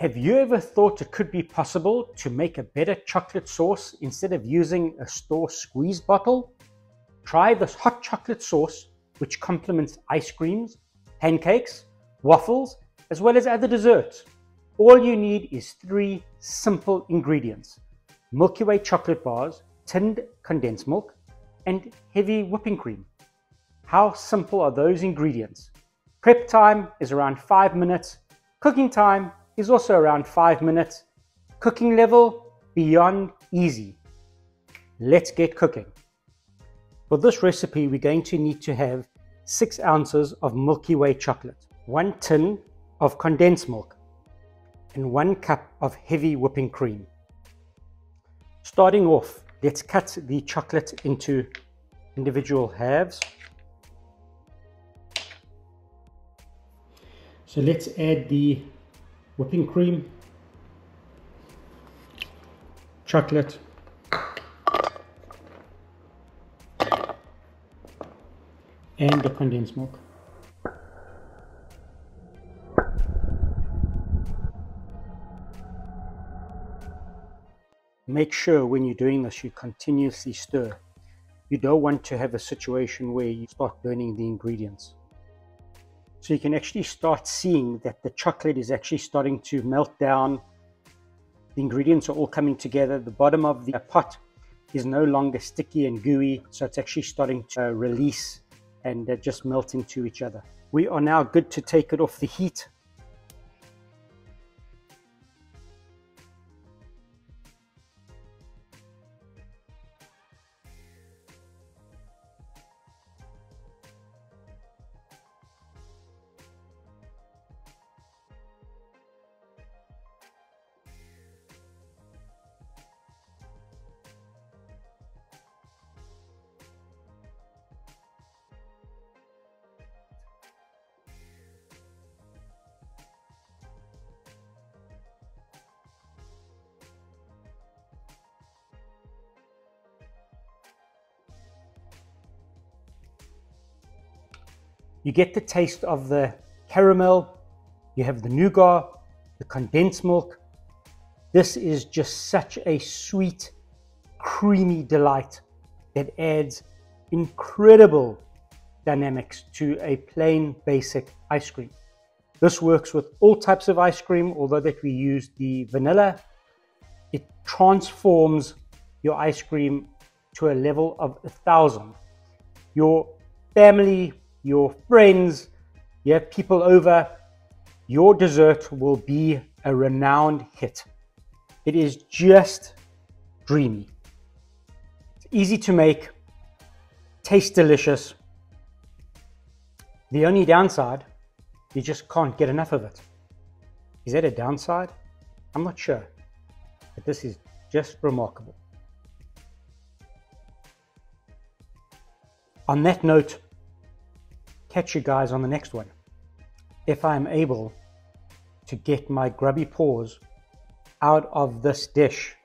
Have you ever thought it could be possible to make a better chocolate sauce instead of using a store squeeze bottle? Try this hot chocolate sauce, which complements ice creams, pancakes, waffles, as well as other desserts. All you need is three simple ingredients Milky Way chocolate bars, tinned condensed milk, and heavy whipping cream. How simple are those ingredients? Prep time is around five minutes, cooking time is also around 5 minutes. Cooking level, beyond easy. Let's get cooking. For this recipe, we're going to need to have 6 ounces of Milky Way chocolate, 1 tin of condensed milk, and 1 cup of heavy whipping cream. Starting off, let's cut the chocolate into individual halves. So let's add the whipping cream, chocolate, and the condensed milk. Make sure when you're doing this you continuously stir. You don't want to have a situation where you start burning the ingredients. So you can actually start seeing that the chocolate is actually starting to melt down. The ingredients are all coming together. The bottom of the pot is no longer sticky and gooey, so it's actually starting to release and uh, just melt into each other. We are now good to take it off the heat You get the taste of the caramel, you have the nougat, the condensed milk. This is just such a sweet, creamy delight that adds incredible dynamics to a plain basic ice cream. This works with all types of ice cream, although that we use the vanilla, it transforms your ice cream to a level of a thousand. Your family your friends, you have people over, your dessert will be a renowned hit. It is just dreamy. It's easy to make, tastes delicious. The only downside, you just can't get enough of it. Is that a downside? I'm not sure, but this is just remarkable. On that note, catch you guys on the next one. If I'm able to get my grubby paws out of this dish